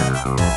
Bye.